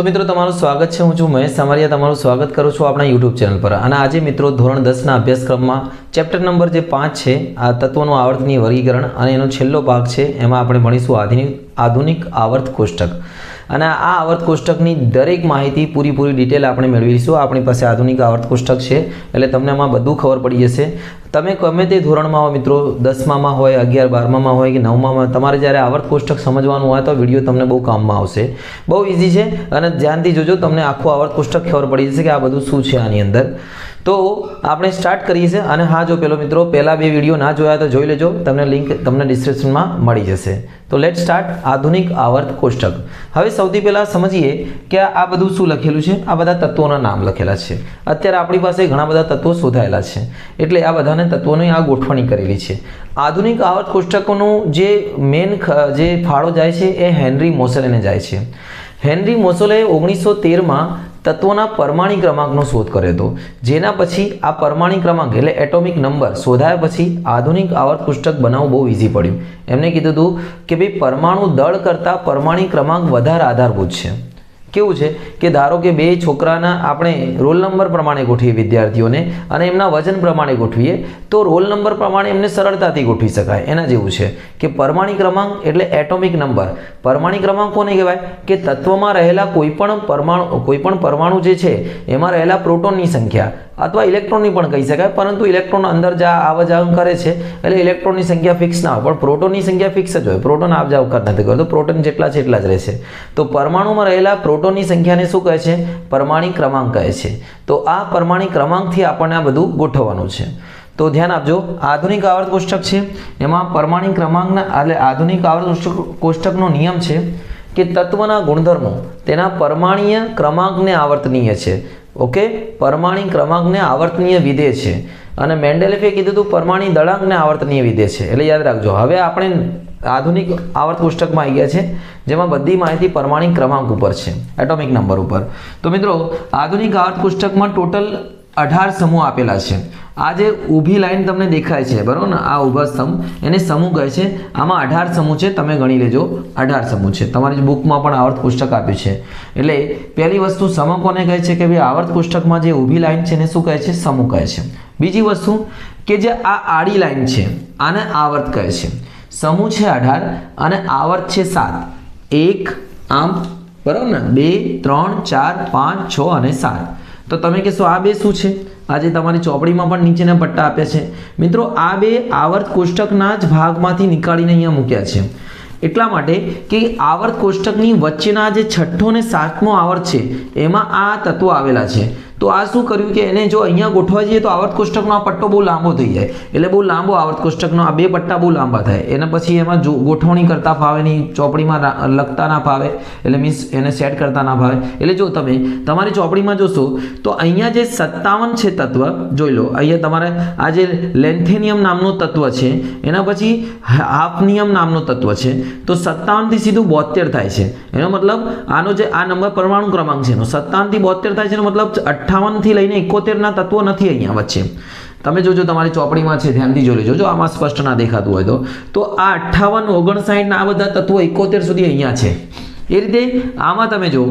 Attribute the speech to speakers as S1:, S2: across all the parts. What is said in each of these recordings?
S1: તો મિત્રો, તમારું સ્વાગત છે. હું છું મહેશ સામરિયા. તમારું સ્વાગત કરું છું આપણા યુટ્યુબ ચેનલ પર. અને આજે મિત્રો, ધોરણ દસના અભ્યાસક્રમમાં ચેપ્ટર નંબર જે પાંચ છે, આ તત્વોનું આવર્તની વર્ગીકરણ અને એનો છેલ્લો ભાગ છે, એમાં આપણે ભણીશું આધુનિક આધુનિક આવર્ત કોષ્ટક. અને આ આવર્ત કોષ્ટકની દરેક માહિતી પૂરીપૂરી ડિટેલ આપણે મેળવીશું. આપણી પાસે આધુનિક આવર્ત કોષ્ટક છે, એટલે તમને આમાં બધું ખબર પડી જશે. તમે ગમે તે ધોરણમાં હોય મિત્રો, દસમામાં હોય, અગિયાર, બારમામાં હોય કે નવમામાં, તમારે જ્યારે આવર્ત કોષ્ટક સમજવાનું હોય તો વીડિયો તમને બહુ કામમાં આવશે. બહુ ઇઝી છે, અને ધ્યાનથી જોજો, તમને આખું આવર્ત કોષ્ટક ખબર પડી જશે કે આ બધું શું છે આની અંદર. તો આપણે સ્ટાર્ટ કરીએ છીએ અને હા, જો પેલો મિત્રો પહેલાં બે વીડિયો ના જોયા તો જોઈ લેજો. તમને લિંક તમને ડિસ્ક્રિપ્શનમાં મળી જશે. તો લેટ સ્ટાર્ટ આધુનિક આવર્ત કોષ્ટક. હવે સૌથી પહેલાં સમજીએ કે આ બધું શું લખેલું છે? આ બધા તત્વોના નામ લખેલા છે. અત્યારે આપણી પાસે ઘણા બધા તત્વો શોધાયેલા છે. એટલે આ બધાને તત્વોની આ ગોઠવણી કરેલી છે. આધુનિક આવર્ત કોષ્ટકોનું જે મેન જે ફાળો જાય છે એ હેનરી મોસેલેને જાય છે. હેનરી મોસોલે ઓગણીસો તેરમાં તત્વોના પરમાણિક ક્રમાંકનો શોધ કર્યો હતો. જેના પછી આ પરમાણિક ક્રમાંક એટલે એટોમિક નંબર શોધાયા પછી આધુનિક આવર્ત પુસ્તક બનાવવું બહુ ઇઝી પડ્યું. એમને કીધું હતું કે ભાઈ પરમાણુ દળ કરતાં પરમાણિક ક્રમાંક વધારે આધારભૂત છે. કેવું છે કે ધારો કે બે છોકરાના આપણે રોલ નંબર પ્રમાણે ગોઠવીએ વિદ્યાર્થીઓને અને એમના વજન પ્રમાણે ગોઠવીએ, તો રોલ નંબર પ્રમાણે એમને સરળતાથી ગોઠવી શકાય. એના જેવું છે કે પરમાણિક ક્રમાંક એટલે એટોમિક નંબર. પરમાણિક ક્રમાંક કોને કહેવાય? કે તત્વમાં રહેલા કોઈપણ પરમાણુ કોઈપણ પરમાણુ જે છે, એમાં રહેલા પ્રોટોનની સંખ્યા. અથવા ઇલેક્ટ્રોનની પણ કહી શકાય, પરંતુ ઇલેક્ટ્રોન અંદર જા આવજાવન કરે છે, એટલે ઇલેક્ટ્રોનની સંખ્યા ફિક્સ ના હોય. પણ પ્રોટોનની સંખ્યા ફિક્સ જ હોય. પ્રોટોન આવજાવ કર નથી કરતો. પ્રોટોન જેટલા છે એટલા જ રહેશે તો પરમાણુમાં રહેલા પ્રોટોનની સંખ્યાને શું કહે છે? પરમાણિક ક્રમાંક કહે છે. તો આ પરમાણિક ક્રમાંકથી આપણને આ બધું ગોઠવવાનું છે. તો ધ્યાન આપજો. આધુનિક આવર્ત કોષ્ટક છે. એમાં પરમાણિક ક્રમાંકના, એટલે આધુનિક આવર્ત કોષ્ટકનો નિયમ છે કે તત્વના ગુણધર્મો તેના પરમાણીય ક્રમાંકને આવર્તનીય છે. ઓકે? પરમાણી ક્રમાંકને આવર્તનીય વિધે છે. અને મેન્ડેલેફે કીધું હતું પરમાણી દળાંકને આવર્તનીય વિધે છે. એટલે યાદ રાખજો, હવે આપણે આધુનિક આવર્ત પુસ્તકમાં આવી ગયા છે, જેમાં બધી માહિતી પરમાણિક ક્રમાંક ઉપર છે, એટોમિક નંબર ઉપર. તો મિત્રો, આધુનિક આવર્ત પુસ્તકમાં ટોટલ અઢાર સમૂહ આપેલા છે. આ જે ઊભી લાઈન તમને દેખાય છે, બરાબર ને? આ ઊભા સ્તંભ, એને સમૂહ કહે છે. આમાં અઢાર સમૂહ છે, તમે ગણી લેજો. અઢાર સમૂહ છે. તમારી બુકમાં પણ આવર્ત પુસ્તક આપ્યું છે. એટલે પહેલી વસ્તુ સમૂહ કોને કહે છે કે ભાઈ આવર્ત પુસ્તકમાં જે ઊભી લાઈન છે એને શું કહે છે? સમૂહ કહે છે. બીજી વસ્તુ કે જે આ આડી લાઈન છે, આને આવર્ત કહે છે. સમૂહ છે અઢાર અને આવર્ત છે સાત. એક, આમ, બરાબર ને? બે, ત્રણ, ચાર, પાંચ, છ અને સાત. તો તમે કહેશો, આ બે શું છે? આજે તમારી ચોપડીમાં પણ નીચેના પટ્ટા આપ્યા છે. મિત્રો, આ બે આવર્ત કોષ્ટકના જ ભાગમાંથી નીકાળીને અહીંયા મૂક્યા છે. એટલા માટે કે આવર્ત કોષ્ટકની વચ્ચેના જે છઠ્ઠો ને સાતમો આવર્ત છે, એમાં આ તત્વો આવેલા છે. તો આ શું કર્યું કે એને જો અહીંયા ગોઠવા જઈએ તો આવર્ત કોષ્ટકનો આ પટ્ટો બહુ લાંબો થઈ જાય. એટલે બહુ લાંબો આવર્ત કોષ્ટકનો આ બે પટ્ટા બહુ લાંબા થાય. એના પછી એમાં જો ગોઠવણી કરતા ફાવે નહીં, ચોપડીમાં લખતા ના ફાવે, એટલે મીન્સ એને સેટ કરતા ના ફાવે. એટલે જો તમે તમારી ચોપડીમાં જોશો, તો અહીંયા જે સત્તાવન છે તત્વ, જોઈ લો, અહીંયા તમારે આ જે લેન્થેનિયમ નામનું તત્વ છે, એના પછી હાફનિયમ નામનું તત્વ છે, તો સત્તાવનથી સીધું બોતેર થાય છે. એનો મતલબ આનો જે આ નંબર પરમાણુ ક્રમાંક છે એનો, સત્તાવનથી બોતેર થાય છે એનો મતલબ અઠ્ઠાવનથી લઈને એકોતેરના તત્વો નથી અહીંયા વચ્ચે. તમે જોજો તમારી ચોપડીમાં છે, ધ્યાનથી જોઈ લેજો જો આમાં સ્પષ્ટ ના દેખાતું હોય તો. આ અઠ્ઠાવન ઓગણસાઠના આ બધા તત્વો એકોતેર સુધી અહીંયા છે. એ રીતે આમાં તમે જો,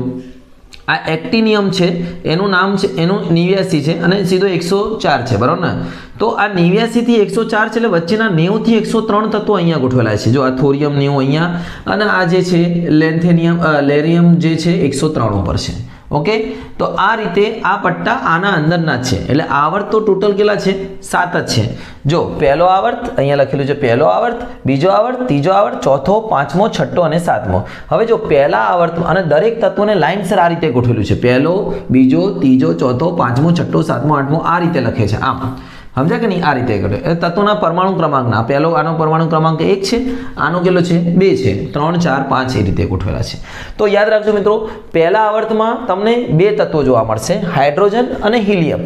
S1: આ એક્ટિનિયમ છે, એનું નામ છે, એનું નિવ્યાસી છે અને સીધો એકસો ચાર છે, બરાબર ને? તો આ નેવ્યાસીથી એકસો ચાર છે એટલે વચ્ચેના નેવુંથી એકસો ત્રણ તત્વો અહીંયા ગોઠવેલા છે. જો આ થોરિયમ નેવું અહીંયા અને આ જે છે, લેન્થેનિયમ લેરિયમ જે છે, એકસો ત્રણ ઉપર છે. ઓકે? તો આ રીતે આ પટ્ટા આના અંદરના છે. એટલે આવર્ત તો ટોટલ કેટલા છે? સાત જ છે. જો પહેલો આવર્ત, અહીંયા લખેલું છે પહેલો આવર્ત, બીજો આવર્ત, ત્રીજો આવર્ત, ચોથો, પાંચમો, છઠ્ઠો અને સાતમો. હવે જો પહેલા આવર્ત અને દરેક તત્વોને લાઇનસર આ રીતે ગોઠવેલું છે. પહેલો, બીજો, ત્રીજો, ચોથો, પાંચમો, છઠ્ઠો, સાતમો, આઠમો આ રીતે લખે છે. આમ. સમજ્યા કે નહીં? આ રીતે કરે એ તત્વોના પરમાણુ ક્રમાંકના. પહેલો આનો પરમાણુ ક્રમાંક એક છે, આનો કેટલો છે? બે છે. ત્રણ, ચાર, પાંચ એ રીતે ગોઠવેલા છે. તો યાદ રાખજો મિત્રો, પહેલા આવર્તમાં તમને બે તત્વો જોવા મળશે, હાઇડ્રોજન અને હિલિયમ.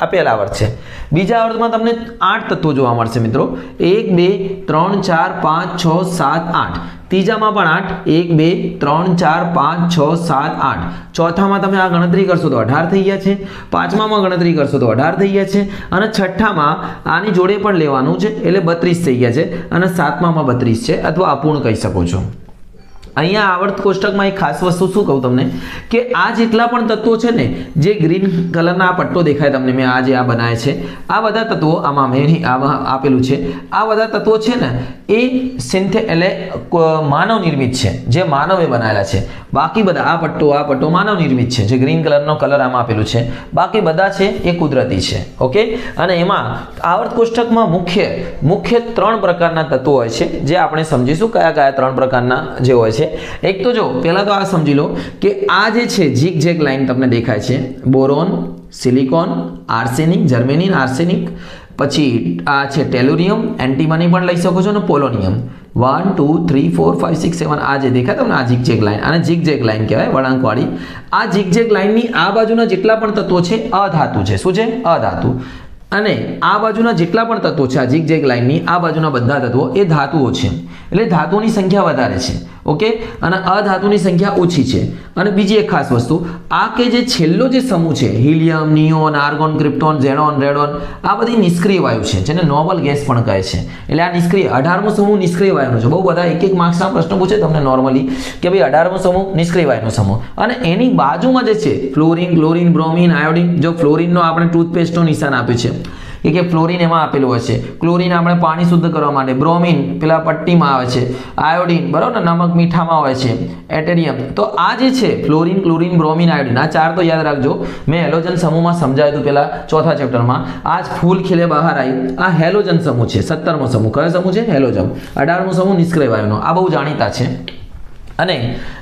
S1: આ આવર્ત છે. બીજા આવર્તમાં તમને આઠ તત્વો જોવા મળશે મિત્રો. એક, બે, ત્રણ, ચાર, પાંચ, છ, સાત, આઠ. ત્રીજામાં પણ આઠ. એક, બે, ત્રણ, ચાર, પાંચ, છ, સાત, આઠ. ચોથામાં તમે આ ગણતરી કરશો તો અઢાર થઈ ગયા છે. પાંચમામાં ગણતરી કરશો તો અઢાર થઈ ગયા છે. અને છઠ્ઠામાં આની જોડે પણ લેવાનું છે. એટલે બત્રીસ થઈ ગયા છે. અને સાતમામાં બત્રીસ છે. અથવા અપૂર્ણ કહી શકો છો. અહીંયા આવર્ત કોષ્ટકમાં એક ખાસ વસ્તુ શું કહું તમને? કે આ જેટલા પણ તત્વો છે ને, જે ગ્રીન કલરના આ પટ્ટો દેખાય તમને, મેં આ જે આ બનાવે છે, આ બધા તત્વો આમાં મેં આપેલું છે. આ બધા તત્વો છે ને, એ સિન્થે એટલે માનવ નિર્મિત છે, જે માનવે બનાવેલા છે. બાકી બધા આ પટ્ટો આ પટ્ટો માનવ નિર્મિત છે, જે ગ્રીન કલરનો કલર આમાં આપેલું છે. બાકી બધા છે એ કુદરતી છે, ઓકે? અને એમાં આવર્ત કોષ્ટકમાં મુખ્ય મુખ્ય ત્રણ પ્રકારના તત્વો હોય છે, જે આપણે સમજીશું કયા કયા ત્રણ પ્રકારના જે હોય છે. એક તો જો, પહેલાં તો આ સમજી લો કે આ જે છે જીક જેક લાઈન તમને દેખાય છે. Boron, silicon, arsenic germanium arsenic, પછી આ છે ટેલુરિયમ, એન્ટીમની પણ લઈ શકો છો અને polonium. One two three four five six seven આ જે દેખાય તમને, આ જીગજેગ લાઇન અને જીગજેગ લાઇન કહેવાય, વળાંકવાળી. આ જીગજેગ લાઇનની આ બાજુના જેટલા પણ તત્વો છે, અધાતુ છે. શું છે? અધાતુ. અને આ બાજુના જેટલા પણ તત્વો છે, આ જીગજેગ લાઈનની, આ બાજુના બધા તત્વો, એ ધાતુઓ છે. એટલે ધાતુની સંખ્યા વધારે છે ઓકે અને અધાતુની સંખ્યા ઓછી છે. અને બીજી એક ખાસ વસ્તુ, આ કે જે છેલ્લો જે સમૂહ છે, helium, neon, argon, krypton, xenon, radon, આ બધી નિષ્ક્રિય વાયુ છે, જેને નોબલ ગેસ પણ કહે છે. એટલે આ નિષ્ક્રિય, અઢારમો સમૂહ નિષ્ક્રિય વાયુનો છે. બહુ બધા એક એક માર્ક્સના પ્રશ્નો પૂછે તમને નોર્મલી કે ભાઈ અઢારમો સમૂહ નિષ્ક્રિય વાયુનો સમૂહ. અને એની બાજુમાં જે છે, ફ્લોરિન ક્લોરિન બ્રોમિન, આયોડિન, જો ફ્લોરિનનો આપણે ટૂથપેસ્ટનું નિશાન આપ્યું છે. કે કે ફ્લોરિન એમાં આપેલું હોય છે. ક્લોરિન આપણે પાણી શુદ્ધ કરવા માટે બ્રોમિન પેલા પટ્ટીમાં આવે છે આયોડિન બરાબર ને નમક મીઠામાં હોય છે, એટેરિયમ. તો આ જે છે ફ્લોરિન ક્લોરિન બ્રોમિન આયોડિન આ ચાર તો યાદ રાખજો. મેં હેલોજન સમૂહમાં સમજાવ્યું હતું પેલા ચોથા ચેપ્ટરમાં આ જ ફૂલ ખીલે બહાર આવી. આ હેલોજન સમૂહ છે, સત્તરમો સમૂહ. કયો સમૂહ છે? હેલોજન. અઢારમો સમૂહ નિષ્ક્રિય વાયુનો. આ બહુ જાણીતા છે. અને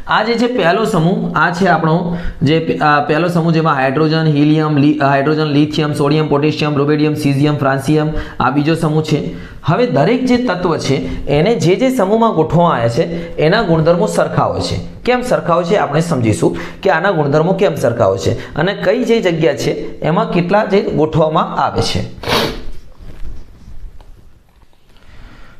S1: આ જે છે પહેલો સમૂહ, આ છે આપણો જે પહેલો સમૂહ જેમાં hydrogen, helium hydrogen, lithium, sodium, potassium rubidium caesium, francium, આ બીજો સમૂહ છે. હવે દરેક જે તત્વ છે, એને જે જે સમૂહમાં ગોઠવવામાં આવ્યા છે, એના ગુણધર્મો સરખા હોય છે. કેમ સરખા હોય છે આપણે સમજીશું કે આના ગુણધર્મો કેમ સરખા હોય છે અને કઈ જે જગ્યા છે, એમાં કેટલા જે ગોઠવવામાં આવે છે.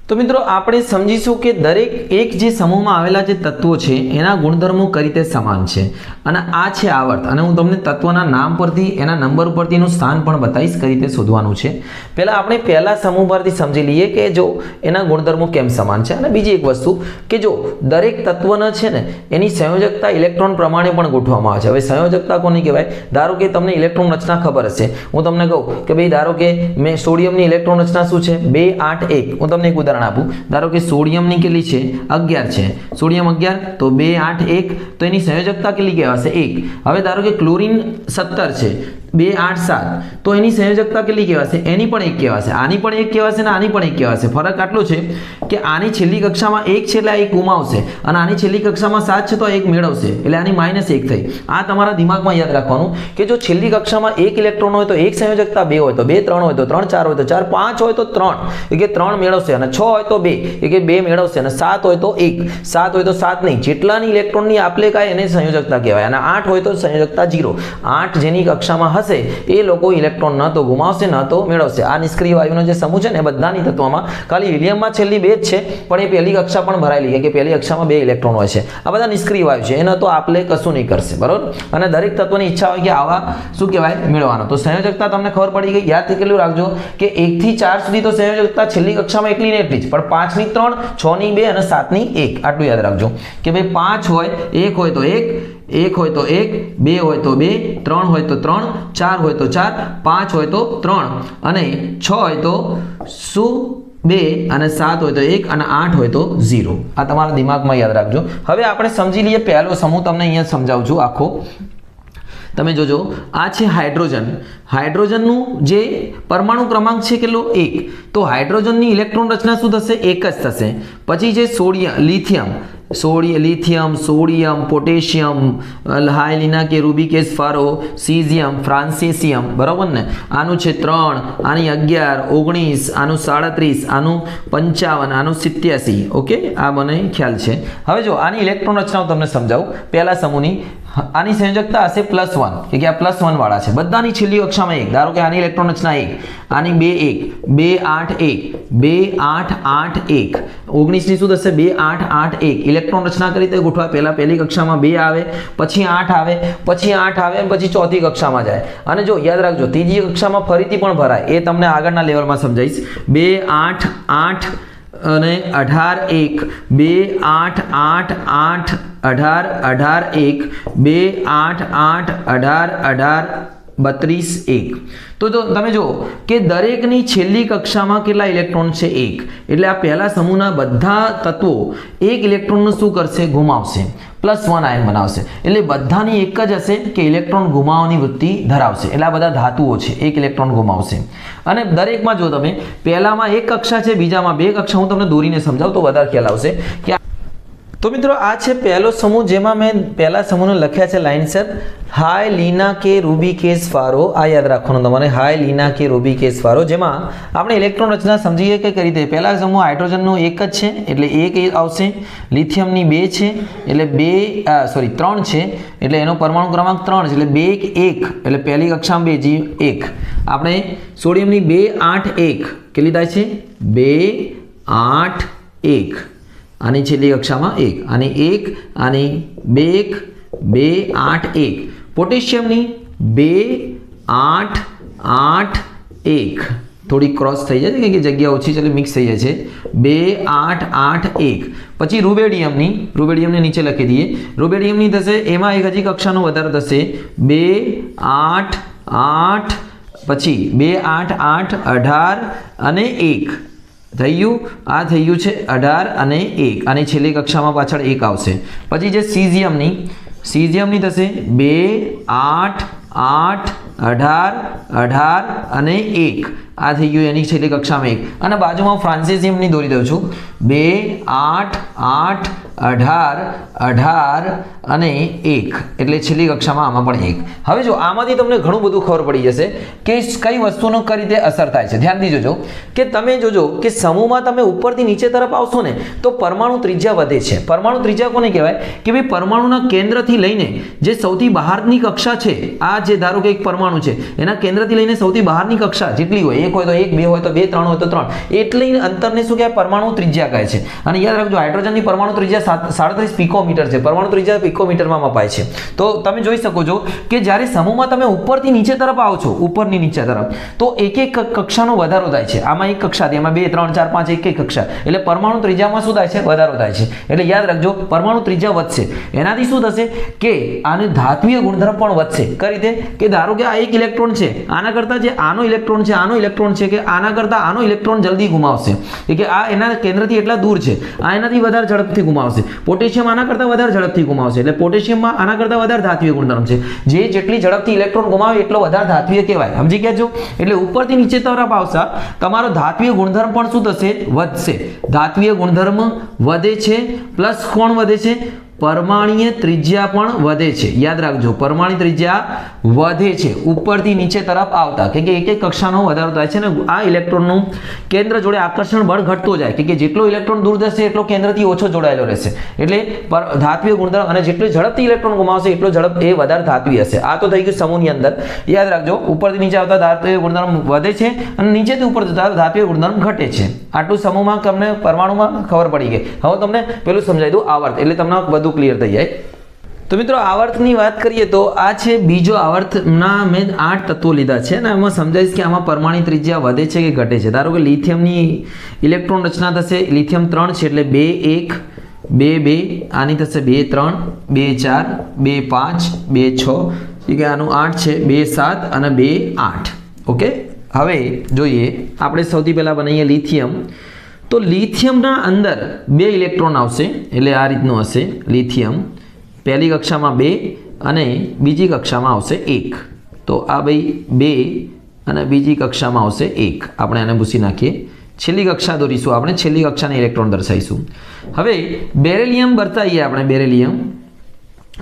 S1: તો મિત્રો, આપણે સમજીશું કે દરેક એક જે સમૂહમાં આવેલા જે તત્વો છે, એના ગુણધર્મો કઈ રીતે સમાન છે? અને આ છે આવર્ત અને હું તમને તત્વના નામ પરથી, એના નંબર પરથી એનું સ્થાન પણ બતાવીશ કઈ રીતે શોધવાનું છે. પહેલાં આપણે પહેલા સમૂહ પરથી સમજી લઈએ કે જો એના ગુણધર્મો કેમ સમાન છે? અને બીજી એક વસ્તુ કે જો દરેક તત્વના છે ને, એની સંયોજકતા ઇલેક્ટ્રોન પ્રમાણે પણ ગોઠવવામાં આવે છે. હવે સંયોજકતા કોને કહેવાય? ધારો કે તમને ઇલેક્ટ્રોન રચના ખબર હશે. હું તમને કહું કે ભાઈ, ધારો કે મેં સોડિયમની ઇલેક્ટ્રોન રચના શું છે? બે, આઠ, એક. હું તમને એક ઉદાહરણ ઉદાહરણ આપું. ધારો કે સોડિયમની કેટલી છે? અગિયાર છે. સોડિયમ અગિયાર, તો બે, આઠ, એક, તો એની સંયોજકતા કેટલી કહેવાશે? એક. હવે ધારો કે ક્લોરિન સત્તર છે. બે, આઠ, સાત, તો એની સંયોજકતા કેટલી કહેવાશે? એની પણ એક કહેવાશે. આની પણ એક કહેવાશે ને આની પણ એક કહેવાશે. ફરક આટલો છે કે આની છેલ્લી કક્ષામાં એક છે એક ગુમાવશે અને આની છેલ્લી કક્ષામાં સાત છે તો એક મેળવશે. એટલે આની માઇનસ એક થઈ. આ તમારા દિમાગમાં યાદ રાખવાનું કે જો છેલ્લી કક્ષામાં એક ઇલેક્ટ્રોન હોય તો એક સંયોજકતા બે હોય તો બે, ત્રણ હોય તો ત્રણ, ચાર હોય તો ચાર, પાંચ હોય તો ત્રણ. કે ત્રણ મેળવશે અને છ હોય તો બે. એ કે બે મેળવશે અને સાત હોય તો એક. સાત હોય તો સાત નહીં. જેટલાની ઇલેક્ટ્રોનની આપલે કાંઈ એને સંયોજકતા કહેવાય. અને આઠ હોય તો સંયોજકતા જીરો. આઠ જેની કક્ષામાં હશે, એ લોકો ઇલેક્ટ્રોન ન તો ગુમાવશે, ન તો મેળવશે. આ નિષ્ક્રિય વાયુનો જે સમૂહ છે ને બધાની તત્વમાં ખાલી હિલિયમમાં છેલ્લી બે જ છે, પણ એ પહેલી કક્ષા પણ ભરાયેલી છે. કે પહેલી કક્ષામાં બે ઇલેક્ટ્રોન હોય છે. આ બધા નિષ્ક્રિય વાયુ છે. એનો તો આપલે કશું નહીં કરશે. બરોબર? અને દરેક તત્વની ઈચ્છા હોય કે આવા, શું કહેવાય, મેળવવાનો. તો સંયોજકતા તમને ખબર પડી ગઈ? યાદ કેટલું રાખજો કે એકથી ચાર સુધી તો સંયોજકતા છેલ્લી કક્ષામાં એકલી ને એટલી જ પણ પાંચની ત્રણ છ ની બે અને સાતની એક. આટલું યાદ રાખજો. કે ભાઈ પાંચ હોય, એક હોય તો એક એક હોય તો એક, બે હોય તો બે, ત્રણ હોય તો ત્રણ, ચાર હોય તો ચાર, પાંચ હોય તો ત્રણ. અને છ હોય તો શું? બે અને સાત હોય તો એક અને આઠ હોય તો ઝીરો. આ તમારા દિમાગમાં યાદ રાખજો. હવે આપણે સમજી લઈએ પહેલો સમૂહ. તમને અહીંયા સમજાવું છું આખો. તમે જોજો, આ છે હાઇડ્રોજન. હાઇડ્રોજનનું જે પરમાણુ ક્રમાંક છે કેટલો? એક. તો હાઇડ્રોજનની ઇલેક્ટ્રોન રચના શું થશે? એક જ થશે. પછી છે sodium, lithium. Sodium lithium, sodium, potassium હાયલિના કે રૂબિકેસ ફારો, સીઝિયમ, ફ્રાન્સિસિયમ. બરાબર ને? આનું છે ત્રણ, આની અગિયાર, ઓગણીસ, આનું સાડત્રીસ, આનું પંચાવન, આનું સિત્યાસી. ઓકે? આ મને ખ્યાલ છે. હવે જો આની ઇલેક્ટ્રોન રચનાઓ તમને સમજાવું. પહેલા સમૂહની આની સંયોજકતા હશે પ્લસ વન કે આ પ્લસ વન વાળા છે. બધાની છેલ્લી કક્ષામાં એક. ધારો કે આની ઇલેક્ટ્રોન રચના એક. આની બે એક. બે આઠ એક. બે આઠ આઠ એક. ઓગણીસની શું થશે? બે આઠ આઠ એક. ઇલેક્ટ્રોન રચના કરી તે ગોઠવા પહેલાં પહેલી કક્ષામાં બે આવે, પછી આઠ આવે, પછી આઠ આવે પછી ચોથી કક્ષામાં જાય. અને જો યાદ રાખજો, ત્રીજી કક્ષામાં ફરીથી પણ ભરાય. એ તમને આગળના લેવલમાં સમજાવીશ બે આઠ આઠ અને અઢાર એક, બે આઠ આઠ આઠ અઢાર અઢાર એક, બે આઠ આઠ અઢાર અઢાર બત્રીસ એક. તો જો તમે જુઓ કે દરેકની છેલ્લી કક્ષામાં કેટલા ઇલેક્ટ્રોન છે? એક. એટલે આ પહેલા સમૂહના બધા તત્વો એક ઇલેક્ટ્રોનનું શું કરશે? ગુમાવશે. પ્લસ વન આયન બનાવશે. એટલે બધાની એક જ હશે કે ઇલેક્ટ્રોન ગુમાવવાની વૃત્તિ ધરાવશે. એટલે આ બધા ધાતુઓ છે. એક ઇલેક્ટ્રોન ગુમાવશે. અને દરેકમાં જો તમે પહેલામાં એક કક્ષા છે, બીજામાં બે કક્ષા, હું તમને દોરીને સમજાવું તો વધારે ખ્યાલ આવશે કે તો મિત્રો આ છે પહેલો સમૂહ જેમાં મેં પહેલા સમૂહને લખ્યા છે લાઇનસર હાય લીના કે રૂબી કેસ ફારો આ યાદ રાખવાનું તમારે. હાય લીના કે રૂબી કેસ ફારો જેમાં આપણે ઇલેક્ટ્રોન રચના સમજીએ કે કઈ રીતે? પહેલા સમૂહ હાઇડ્રોજનનો એક જ છે, એટલે એક આવશે. લિથિયમની બે છે, એટલે બે સોરી ત્રણ છે, એટલે એનો પરમાણુ ક્રમાંક ત્રણ છે, એટલે બે એક એક. એટલે પહેલી કક્ષામાં બે, જી, એક. આપણે સોડિયમની બે, આઠ, એક. કેટલી થાય છે? બે, આઠ, એક. આની છેલ્લી કક્ષામાં એક, આની એક, આની બે એક, બે આઠ એક. પોટેશિયમની બે આઠ આઠ એક. થોડી ક્રોસ થઈ જાય છે કે જગ્યા ઓછી છે મિક્સ થઈ જાય છે. બે આઠ આઠ એક. પછી રૂબેડિયમની, રૂબેડિયમને નીચે લખી દઈએ. રૂબેડિયમની થશે, એમાં એક હજી કક્ષાનો વધારો થશે. બે આઠ આઠ, પછી બે આઠ આઠ અઢાર અને એક. થઈ ગયું આ થઈ ગયું છે અઢાર અને એક. અને છેલ્લી કક્ષામાં પાછળ એક આવશે. પછી જે સીઝિયમની સીઝિયમની થશે બે, આઠ આઠ, અઢાર અઢાર અને એક. આ થઈ ગયું એની છેલ્લી કક્ષામાં એક. અને બાજુમાં ફ્રાન્સિસિયમની દોરી દઉં છું. બે, આઠ આઠ અઢાર અઢાર અને એક. એટલે છેલ્લી કક્ષામાં આમાં પણ એક. હવે જો આમાંથી તમને ઘણું બધું ખબર પડી જશે કે કઈ વસ્તુનો કઈ રીતે અસર થાય છે. ધ્યાનથી જોજો કે તમે જોજો કે સમૂહમાં તમે ઉપરથી નીચે તરફ આવશો ને, તો પરમાણુ ત્રિજ્યા વધે છે. પરમાણુ ત્રિજ્યા કોને કહેવાય? કે ભાઈ પરમાણુના કેન્દ્રથી લઈને જે સૌથી બહારની કક્ષા છે, આ જે ધારો કે એક પરમાણુ છે, એના કેન્દ્રથી લઈને સૌથી બહારની કક્ષા જેટલી હોય, એક હોય તો એક, બે હોય તો બે, ત્રણ હોય તો ત્રણ. એટલી અંતરને શું કહેવાય? પરમાણુ ત્રિજ્યા કહે છે. અને યાદ રાખજો, હાઇડ્રોજનની પરમાણુ ત્રિજ્યા સાડત્રીસ પિકોમીટર છે, પરમાણુ ત્રિજ્યા પિકોમીટરમાં મપાય છે. તો તમે જોઈ શકો છો કે જ્યારે સમૂહમાં તમે ઉપરથી નીચે તરફ આવો છો, ઉપરની નીચે તરફ, તો એક એક કક્ષાનો વધારો થાય છે. આમાં એક કક્ષા એમાં બે, ત્રણ, ચાર, પાંચ, એક એક કક્ષા. એટલે પરમાણુ ત્રિજ્યામાં શું થાય છે? વધારો થાય છે. એટલે યાદ રાખજો, પરમાણુ ત્રિજ્યા વધશે. એનાથી શું થશે કે આને ધાત્વીય ગુણધર્મ પણ વધશે. કઈ રીતે? કે ધારો કે આ એક ઇલેક્ટ્રોન છે, આના કરતાં જે આનો ઇલેક્ટ્રોન છે, આનો ઇલેક્ટ્રોન છે, કે આના કરતાં આનો ઇલેક્ટ્રોન જલ્દી ગુમાવશે. કે આ એના કેન્દ્રથી એટલા દૂર છે, આ એનાથી વધારે ઝડપથી ગુમાવશે. પોટેશિયમ આના કરતાં વધારે ઝડપથી ગુમાવશે. એટલે પોટેશિયમમાં આના કરતાં વધારે ધાત્વીય ગુણધર્મ છે. જે જેટલી ઝડપથી ઇલેક્ટ્રોન ગુમાવે, એટલો વધારે ધાત્વીય કહેવાય. સમજી ગયા છો? એટલે ઉપરથી નીચે તરફ આવતા તમારો ધાત્વીય ગુણધર્મ પણ શું થશે? વધશે. ધાત્વીય ગુણધર્મ વધે છે, પ્લસ કોણ વધે છે? પરમાણીય ત્રિજ્યા પણ વધે છે. યાદ રાખજો પરમાણુ ત્રિજ્યા વધે છે. ઉપરથી નીચે તરફ આવતા. કે એક એક કક્ષાનો વધારો થાય છે ને આ ઇલેક્ટ્રોનનું કેન્દ્ર જોડે આકર્ષણ બળ ઘટતો જાય. કે જેટલો ઇલેક્ટ્રોન દૂર જશે, એટલો કેન્દ્રથી ઓછો જોડાયેલો રહેશે. એટલે ધાત્વીય ગુણધર્મ અને જેટલી ઝડપથી ઇલેક્ટ્રોન ગુમાવશે, એટલો ઝડપ એ વધારે ધાત્વી હશે. આ તો થઈ ગયું સમૂહની અંદર. યાદ રાખજો, ઉપરથી નીચે આવતા ધાત્વીય ગુણધર્મ વધે છે અને નીચેથી ઉપર જતા ધાત્વીય ગુણધર્મ ઘટે છે. આટલું સમૂહમાં તમને પરમાણુમાં ખબર પડી ગઈ. હવે તમને પેલું સમજાવી દઉં આવર્ત એટલે તમને બધું ક્લિયર થઈ જાય. તો મિત્રો આવર્તની વાત કરીએ તો આ છે બીજો આવર્તના મેં આઠ તત્વો લીધા છે અને એમાં સમજાવીશ કે આમાં પરમાણુ ત્રિજ્યા વધે છે કે ઘટે છે. ધારો કે લિથિયમની ઇલેક્ટ્રોન રચના થશે, લિથિયમ ત્રણ છે એટલે બે એક, બે બે, આની થશે બે ત્રણ, બે ચાર, બે પાંચ, બે છ. કે આનું આઠ છે, બે સાત અને બે આઠ. ઓકે? હવે જોઈએ, આપણે સૌથી પહેલાં બનાવીએ લિથિયમ. તો લિથિયમના અંદર બે ઇલેક્ટ્રોન આવશે, એટલે આ રીતનું હશે લિથિયમ. પહેલી કક્ષામાં બે અને બીજી કક્ષામાં આવશે એક. તો આ ભાઈ બે અને બીજી કક્ષામાં આવશે એક. આપણે આને ભૂસી નાખીએ. છેલ્લી કક્ષા દોરીશું આપણે, છેલ્લી કક્ષાને ઇલેક્ટ્રોન દર્શાવીશું. હવે બેરેલિયમ બતાવીએ આપણે, બેરેલિયમ.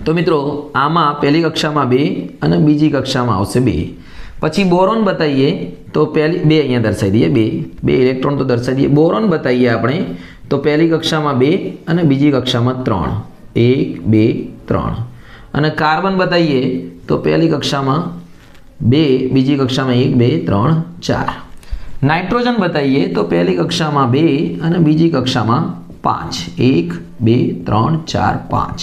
S1: તો મિત્રો, આમાં પહેલી કક્ષામાં બે અને બીજી કક્ષામાં આવશે બે. પછી બોરોન બતાવીએ તો પહેલી, બે અહીંયા દર્શાવી દઈએ, બે બે ઇલેક્ટ્રોન તો દર્શાવી દઈએ. બોરોન બતાવીએ આપણે, તો પહેલી કક્ષામાં બે અને બીજી કક્ષામાં ત્રણ. એક, બે, ત્રણ. અને કાર્બન બતાવીએ તો પહેલી કક્ષામાં બે, બીજી કક્ષામાં એક, બે, ત્રણ, ચાર. નાઇટ્રોજન બતાવીએ તો પહેલી કક્ષામાં બે અને બીજી કક્ષામાં પાંચ. એક, બે, ત્રણ, ચાર, પાંચ.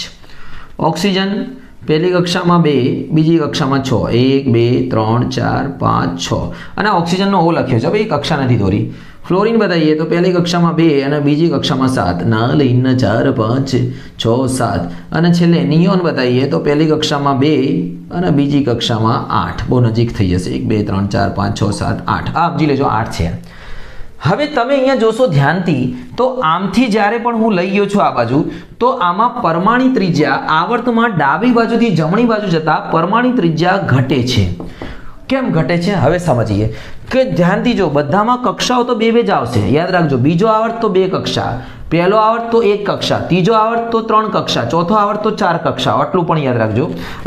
S1: ઓક્સિજન પહેલી કક્ષામાં બે, બીજી કક્ષામાં છ. એક, બે, ત્રણ, ચાર, પાંચ, છ. અને ઓક્સિજનનો ઓ લખ્યો છે. ભાઈ કક્ષા નથી દોરી. ફ્લોરિન બતાવીએ તો પહેલી કક્ષામાં બે અને બીજી કક્ષામાં સાત. નાલીન ચાર, પાંચ, છ, સાત. અને છેલ્લે નિયોન બતાવીએ તો પહેલી કક્ષામાં બે અને બીજી કક્ષામાં આઠ. બહુ નજીક થઈ જશે. એક, બે, ત્રણ, ચાર, પાંચ, છ, સાત, આઠ. આ સમજી લેજો, આઠ છે. હવે તમે અહીંયા જોશો ધ્યાનથી, તો આમથી જ્યારે પણ હું લઈ ગયો છું આ બાજુ, તો આમાં પરમાણી ત્રિજ્યા આવર્તમાં ડાબી બાજુથી જમણી બાજુ જતા પરમાણી ત્રિજ્યા ઘટે છે. કેમ ઘટે છે? હવે સમજીએ. કે ધ્યાનથી જો, બધામાં કક્ષાઓ તો બે બે જ આવશે. યાદ રાખજો, બીજો આવર્ત તો બે કક્ષા. પહેલો આવર્ત તો એક કક્ષા, ત્રીજો આવર્ત તો ત્રણ કક્ષા, ચોથો આવર્ત તો ચાર કક્ષા, આટલું પણ યાદ રાખજો.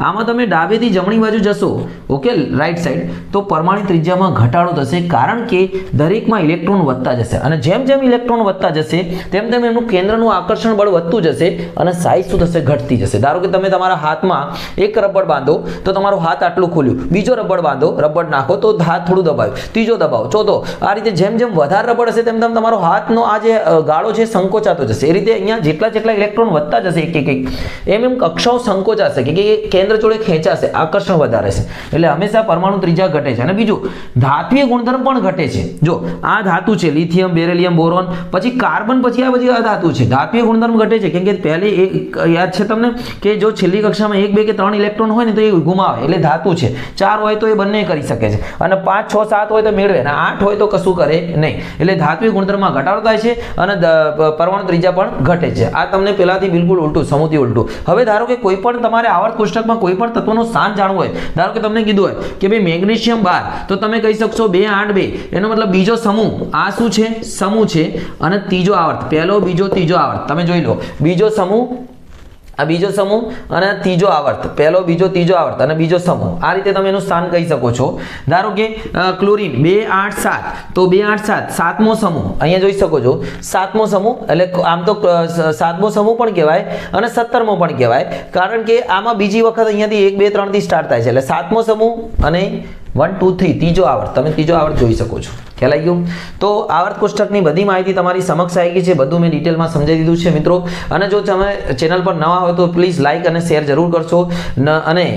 S1: આમાં તમે ડાબેથી જમણી બાજુ જશો, ઓકે રાઈટ સાઈડ તો પરમાણુ ત્રિજ્યામાં ઘટાડો થશે, કારણ કે દરેકમાં ઇલેક્ટ્રોન વધતા જશે. અને જેમ જેમ ઇલેક્ટ્રોન વધતા જશે, તેમ તેમ એમનું કેન્દ્રનું આકર્ષણ બળ વધતું જશે અને સાઈઝ શું થશે? ઘટતી જશે. ધારો કે તમે તમારા હાથમાં એક રબડ બાંધો, તો તમારો હાથ આટલું ખોલ્યું. બીજો રબડ બાંધો રબડ નાખો, તો હાથ થોડું દબાવ્યું. ત્રીજો દબાવો. ચોથો, આ રીતે જેમ જેમ વધારે રબડ હશે, તેમ તેમ તમારો હાથનો આ જે ગાળો છે સંકોચાતો જશે. એ રીતે અહીંયા જેટલા જેટલા ઇલેક્ટ્રોન વધતા જશે, એક એક એમ એમ કક્ષાઓ સંકોચાશે કે કેન્દ્ર જોડે ખેંચાશે, આકર્ષણ વધારે છે. એટલે હંમેશા પરમાણુ ત્રીજા ઘટે છે. અને બીજું ધાત્વિક ગુણધર્મ પણ ઘટે છે. જો, આ ધાતુ છે, લિથિયમ, બેરેલિયમ, બોરોન, પછી કાર્બન, પછી આ બધી આ ધાતુ છે. ધાત્વિક ગુણધર્મ ઘટે છે. કેમ કે પહેલી એક યાદ છે તમને કે જો છેલ્લી કક્ષામાં એક, બે કે ત્રણ ઇલેક્ટ્રોન હોય ને તો એ ગુમાવે. એટલે ધાતુ છે. ચાર હોય તો એ બંને કરી શકે છે. અને પાંચ, છ, સાત હોય તો મેળવે. અને આઠ હોય તો કશું કરે નહીં. એટલે ધાત્વિક ગુણધર્મમાં ઘટાડો થાય છે. અને પરમાણુ ત્રિજ્યા પણ ઘટે છે. આ તમને પહેલાથી બિલકુલ ઉલટું, સમૂહથી ઉલટું. હવે ધારો કે કોઈ પણ તમારે આવર્ત કોષ્ટકમાં કોઈ પણ તત્વનું સ્થાન જાણવું હોય, ધારો કે તમને કીધું હોય કે ભાઈ મેગ્નેશિયમ બાર, તો તમે કહી શકશો બે, આઠ, બે. એનો મતલબ બીજો સમૂહ, આ શું છે? સમૂહ છે અને ત્રીજો આવર્ત. પહેલો, બીજો, ત્રીજો આવર્ત. તમે જોઈ લો. બીજો સમૂહ આ બીજો સમૂહ અને ત્રીજો આવર્ત. પહેલો, બીજો, ત્રીજો આવર્ત અને બીજો સમૂહ. આ રીતે તમે એનું સ્થાન કહી શકો છો. ધારો કે ક્લોરિન બે આઠ સાત. તો બે આઠ સાત, સાતમો સમૂહ. અહીંયા જોઈ શકો છો. સાતમો સમૂહ, એટલે આમ તો સાતમો સમૂહ પણ કહેવાય અને સત્તરમો પણ કહેવાય. કારણ કે આમાં બીજી વખત અહીંયાથી એક, બે ત્રણથી સ્ટાર્ટ થાય છે. એટલે સાતમો સમૂહ અને વન ટુ થ્રી ત્રીજો આવર્ત. તમે ત્રીજો આવર્ત જોઈ શકો છો. ખ્યાલ ગયું. તો આવર્ત કોષ્ટકની બધી માહિતી તમારી સમક્ષ આવી ગઈ છે. બધું મેં ડિટેલમાં સમજાવી દીધું છે, મિત્રો. અને જો તમે ચેનલ પર નવા હોય તો પ્લીઝ લાઇક અને શેર જરૂર કરશો. અને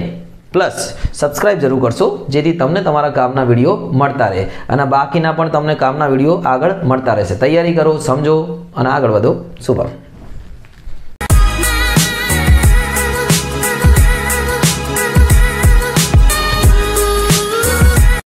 S1: પ્લસ સબસ્ક્રાઇબ જરૂર કરશો, જેથી તમને તમારા કામના વીડિયો મળતા રહે. અને બાકીના પણ તમને કામના વીડિયો આગળ મળતા રહેશે. તૈયારી કરો, સમજો અને આગળ વધો. શુભમ.